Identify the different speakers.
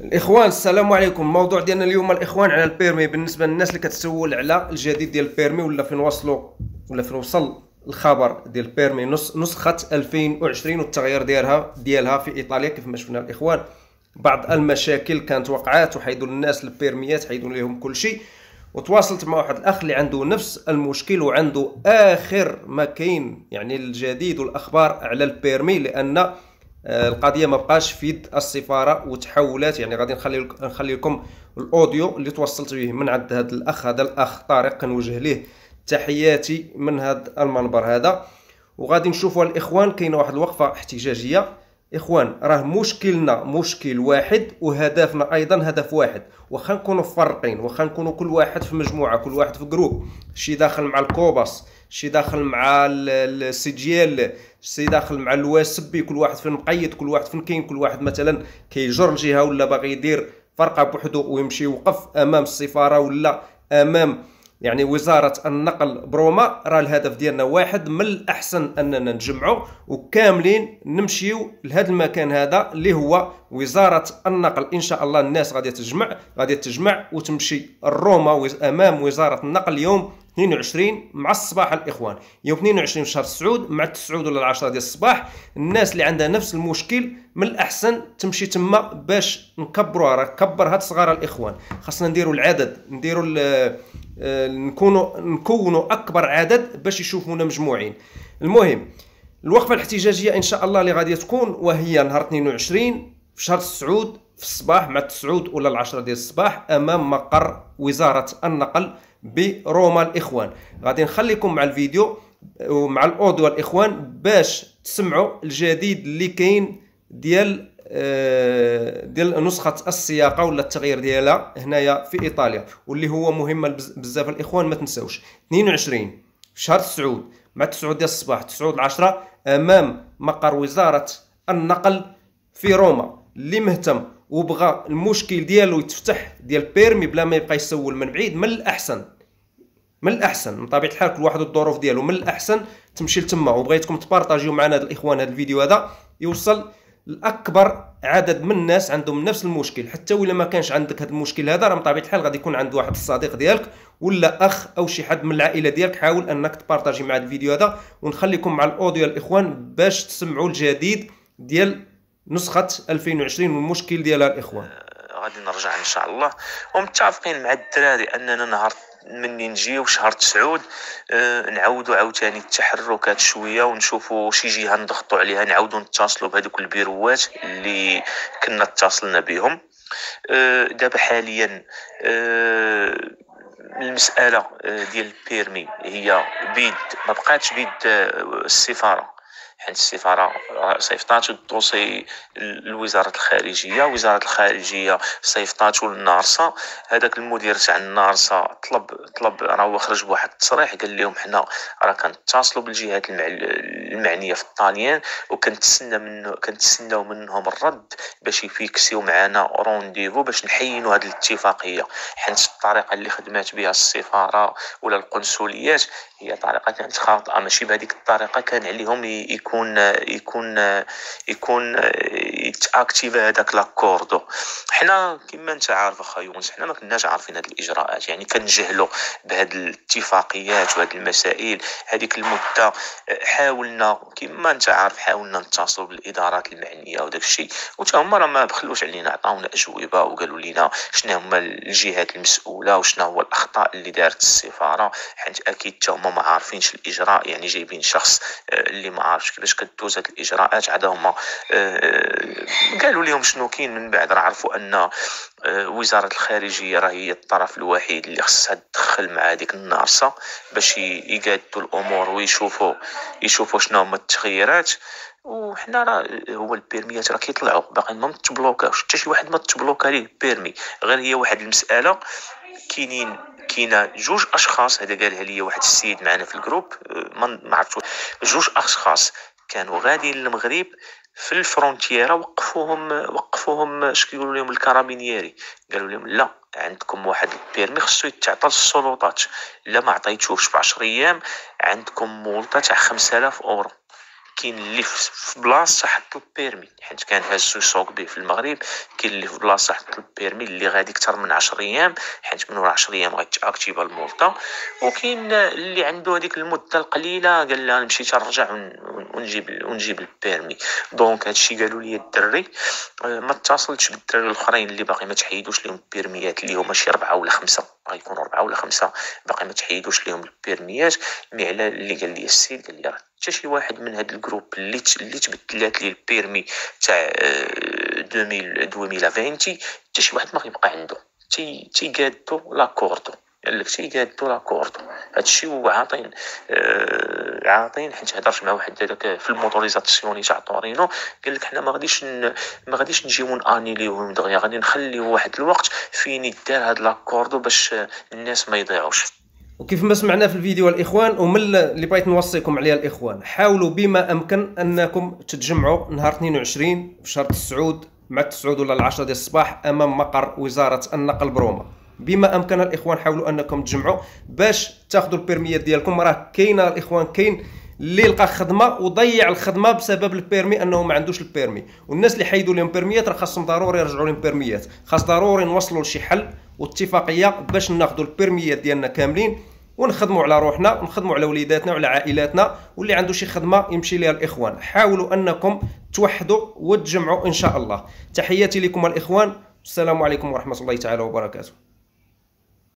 Speaker 1: الإخوان السلام عليكم. الموضوع ديالنا اليوم الإخوان على البيرمي. بالنسبة للناس اللي كتسول على الجديد ديال البيرمي ولا فين وصلوا؟ ولا فين وصل الخبر ديال البيرمي؟ نسخة 2020 والتغيير ديالها ديالها في إيطاليا كيف ما شفنا الإخوان. بعض المشاكل كانت وقعات وحيدوا الناس البيرميات حيدوا لهم كل شيء. وتواصلت مع واحد الأخ اللي عنده نفس المشكل وعنده آخر ما كاين يعني الجديد والأخبار على البيرمي لأن القضية ما بقاش في يد السفارة وتحولات. يعني غادي نخلي نخلي لكم ال audio اللي توصلت به من عند هذا الأخ. هذا الأخ طارق كنوجه ليه تحياتي من هذا المنبر هذا. وغادي نشوفوا الإخوان كاينة واحد الوقفة احتجاجية. إخوان راه مشكلنا مشكل واحد وهدفنا أيضا هدف واحد. واخا نكونوا مفرقين واخا نكونوا كل واحد في مجموعة كل واحد في groupe شي داخل مع ال COBAS شي داخل مع ال CGIL شي داخل مع ال USB كل واحد فين مقيد كل واحد فين كاين كل واحد مثلا كيجر الجهة ولا باغي يدير فرقة بوحدو ويمشي يوقف أمام السفاره ولا أمام يعني وزارة النقل بروما راه الهدف ديالنا واحد من الأحسن أننا نجمعوا وكاملين نمشيو لهذا المكان هذا اللي هو وزارة النقل. إن شاء الله الناس غادي تجمع غادي تجمع وتمشي الروما أمام وزارة النقل يوم 22 مع الصباح الإخوان. يوم 22 شهر السعود مع التسعود ولا العشرة ديال الصباح الناس اللي عندها نفس المشكل من الأحسن تمشي تما باش نكبروها راه كبر هاد صغار الإخوان. خاصنا نديروا العدد نديروا آه، نكونوا نكونوا أكبر عدد باش يشوفونا مجموعين. المهم الوقفة الاحتجاجية إن شاء الله اللي غادي تكون وهي نهار 22 في شهر السعود في الصباح مع التسعود ولا العشرة ديال الصباح أمام مقر وزارة النقل بروما الإخوان. غادي نخليكم مع الفيديو ومع الأوديو الإخوان باش تسمعوا الجديد اللي كاين ديال آه، ديال نسخة السياقة ولا التغيير ديالها هنايا في إيطاليا واللي هو مهم بزاف الإخوان ما تنساوش. 22 في شهر السعود مع 9 ديال الصباح 9 العشرة أمام مقر وزارة النقل في روما اللي مهتم وبغى المشكل ديالو يتفتح ديال بيرمي بلا ما يبقى يسول من بعيد من الأحسن. من الأحسن من طبيعة الحال كل واحد الظروف ديالو. من الأحسن تمشي لتما. وبغيتكم تبارطاجيو معنا هاد الإخوان هذا الفيديو هذا يوصل لأكبر عدد من الناس عندهم نفس المشكل. حتى ولا ما كانش عندك هذا المشكل هذا راه من طبيعة الحال غادي يكون عند واحد الصديق ديالك ولا أخ أو شي حد من العائلة ديالك. حاول أنك تبارطاجي مع الفيديو هذا ونخليكم مع الأوديو الإخوان باش تسمعوا الجديد ديال نسخة 2020 والمشكل ديالها الاخوان
Speaker 2: آه، غادي نرجع إن شاء الله. ومتفقين مع الدراري أننا نهار مني نجيو شهر تسعود أه نعاودو عاوتاني التحركات شوية ونشوفو شي جهة نضغطو عليها نعاودو نتصلوا بهذوك البيروات اللي كنا اتصلنا بهم أه دابا حاليا أه المسألة آه، ديال البيرمي هي بيد ما بقاتش بيد آه، السفارة. حيت السفارة صيفطات ال dossier لوزاره الخارجية وزارة الخارجية صيفطاتو لل NARSA هذاك المدير تاع ال NARSA طلب طلب راه هو خرج بواحد التصريح قال لهم حنا راه كنتصلوا بالجهات المعنية في الطاليان وكنتسنى منه كنتسناو منهم الرد باش يفيكسيو معنا rendez-vous باش نحينوا هذه الاتفاقية. حيت الطريقة اللي خدمات بها السفارة ولا القنصليات هي طريقه كانت خاطئة ماشي بهذيك الطريقة كان عليهم يكون يكون يكون يتاكتيف هذاك l'accordo. حنا كما انت عارف اخا يونس حنا ما كناش عارفين هذه الإجراءات. يعني كنجهلوا بهذه الاتفاقيات وهذه المسائل هذيك المدة. حاولنا كما انت عارف حاولنا نتصلوا بالإدارات المعنية وداك الشيء. وتا هما راه ما بخلوش علينا عطاونا أجوبة وقالوا لنا شنو هما الجهات المسؤولة وشنو هو الأخطاء اللي دارت السفارة. حيت أكيد تا هما ما عارفينش الإجراء يعني جايبين شخص آه، اللي ما عارفش كيفاش كدوز هاد الإجراءات. عاد هما آه، قالوا لهم شنو كاين من بعد. راه عرفوا أن آه، وزارة الخارجية راه هي الطرف الوحيد اللي خصها تدخل مع هذيك النارسة باش يقادوا الأمور ويشوفوا يشوفوا شنو هما التغييرات. وحنا راه هو البيرميات راه كيطلعوا. باقي ما متبلوكاوش حتى شي واحد ما تبلوكا ليه ال permis غير هي واحد المسألة كاينين كاينة جوج أشخاص. هذا قالها لي واحد السيد معنا في ال groupe ما عرفتش جوج أشخاص كانوا غاديين للمغرب في ال frontiera وقفوهم وقفوهم اش كيقولوا لهم ال carabinieri. قالوا لهم لا عندكم واحد ال permis خصو يتعطى للسلطات. الا ما عطيتوش في 10 أيام عندكم multa تاع 5000 أورو. كاين اللي في بلاصة حط ال permis حيت كان هازو يسوق به في المغرب كاين اللي في بلاصة حط ال permis اللي غادي أكثر من 10 أيام حيت من ورا 10 أيام غتاكتيفا ال multa. وكاين اللي عنده هذيك المدة القليلة قال لها نمشي ترجع ونجيب ونجيب ال permis donc هادشي قالوا لي الدري آه، ما اتصلتش بالدراري الاخرين اللي باقي ما تحيدوش لهم البيرميات اللي هما شي ربعة ولا خمسة غيكونوا ربعة ولا خمسة باقي ما تحيدوش لهم البيرميات. mais على اللي قال لي السيد قال لي راه حتى شي واحد من هاد ال groupe اللي اللي تبدلات لي ال permis تاع 2000 2020 حتى شي واحد ما غيبقى عنده. تي تيقادو l'accordo قال لك تيقادو l'accordo هادشي هو عاطين آه عاطين حيت هضرت مع واحد هذاك في ال motorizzazione تاع طورينو قال لك حنا ما غاديش ما غاديش نجيو نانيليوهم دغيا غادي نخليو واحد الوقت فين يدار هاد l'accordo باش الناس ما يضيعوش.
Speaker 1: وكيف ما سمعنا في الفيديو الإخوان ومن اللي بغيت نوصيكم عليها الإخوان حاولوا بما أمكن أنكم تتجمعوا نهار 22 في شهر السعود مع التسعود ولا العشرة ديال الصباح أمام مقر وزارة النقل بروما. بما أمكن الإخوان حاولوا أنكم تجمعوا باش تاخذوا البيرميات ديالكم. راه كاينة الإخوان كاين اللي لقى خدمة وضيع الخدمة بسبب البيرمي انه ما عندوش البيرمي. والناس اللي حيدوا لهم بيرميات راه خاصهم ضروري يرجعوا لهم بيرميات. خاص ضروري نوصلوا لشي حل واتفاقية باش ناخذوا البيرميات ديالنا كاملين ونخدموا على روحنا ونخدموا على وليداتنا وعلى عائلاتنا. واللي عنده شي خدمة يمشي ليها الإخوان. حاولوا أنكم توحدوا وتجمعوا إن شاء الله. تحياتي لكم الإخوان. السلام عليكم ورحمة الله تعالى وبركاته.